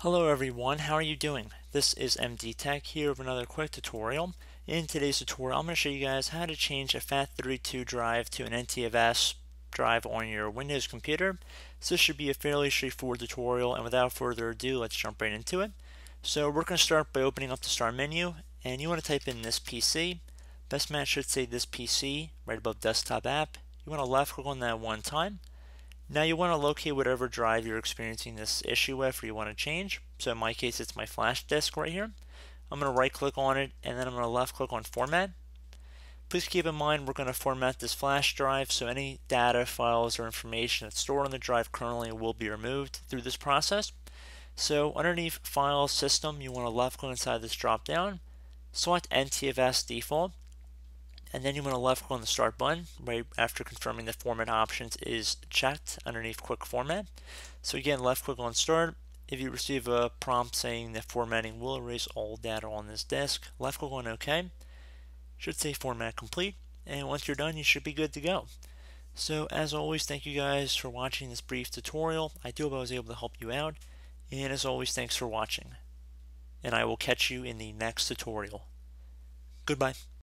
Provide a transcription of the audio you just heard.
Hello everyone, how are you doing? This is MD Tech here with another quick tutorial. In today's tutorial, I'm going to show you guys how to change a FAT32 drive to an NTFS drive on your Windows computer. So this should be a fairly straightforward tutorial, and without further ado, let's jump right into it. So we're going to start by opening up the Start menu, and you want to type in this PC. Best match should say this PC right above Desktop App. You want to left click on that one time. Now you want to locate whatever drive you're experiencing this issue with or you want to change. So in my case it's my flash disk right here. I'm going to right click on it and then I'm going to left click on format. Please keep in mind we're going to format this flash drive so any data, files, or information that's stored on the drive currently will be removed through this process. So underneath File System you want to left click inside this drop down, select NTFS default, and then you want to left click on the start button right after confirming the format options is checked underneath quick format. So again, left click on start. If you receive a prompt saying that formatting will erase all data on this disk, left click on OK. Should say format complete. And once you're done, you should be good to go. So as always, thank you guys for watching this brief tutorial. I do hope I was able to help you out. And as always, thanks for watching. And I will catch you in the next tutorial. Goodbye.